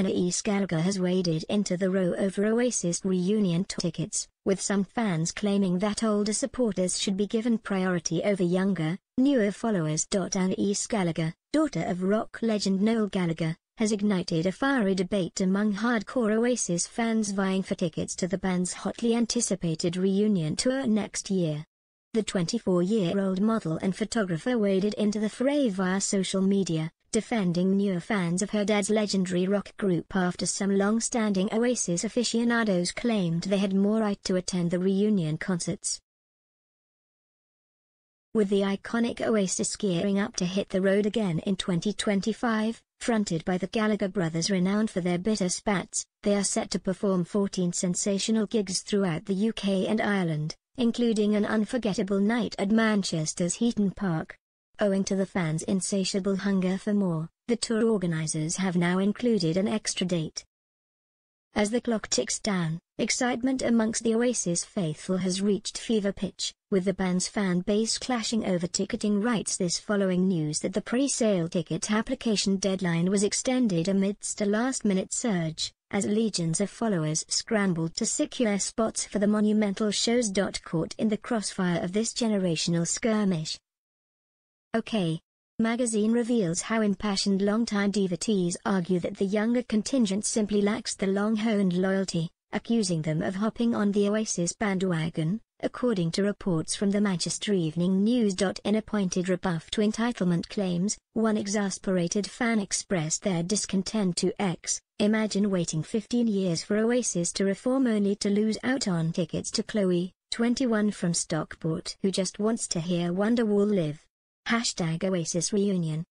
Anais Gallagher has waded into the row over Oasis reunion tickets, with some fans claiming that older supporters should be given priority over younger, newer followers. Anais Gallagher, daughter of rock legend Noel Gallagher, has ignited a fiery debate among hardcore Oasis fans vying for tickets to the band's hotly anticipated reunion tour next year. The 24-year-old model and photographer waded into the fray via social media, defending newer fans of her dad's legendary rock group after some long-standing Oasis aficionados claimed they had more right to attend the reunion concerts. With the iconic Oasis gearing up to hit the road again in 2025, Fronted by the Gallagher brothers renowned for their bitter spats, they are set to perform 14 sensational gigs throughout the UK and Ireland, including an unforgettable night at Manchester's Heaton Park. Owing to the fans' insatiable hunger for more, the tour organisers have now included an extra date. As the clock ticks down, excitement amongst the Oasis faithful has reached fever pitch, with the band's fan base clashing over ticketing rights this following news that the pre-sale ticket application deadline was extended amidst a last-minute surge, as legions of followers scrambled to secure spots for the monumental shows. Caught in the crossfire of this generational skirmish. OK. Magazine reveals how impassioned longtime devotees argue that the younger contingent simply lacks the long-honed loyalty, accusing them of hopping on the Oasis bandwagon, according to reports from the Manchester Evening News. In a pointed rebuff to entitlement claims, one exasperated fan expressed their discontent to X, imagine waiting 15 years for Oasis to reform only to lose out on tickets to Chloe, 21 from Stockport who just wants to hear Wonderwall live. Hashtag Oasis Reunion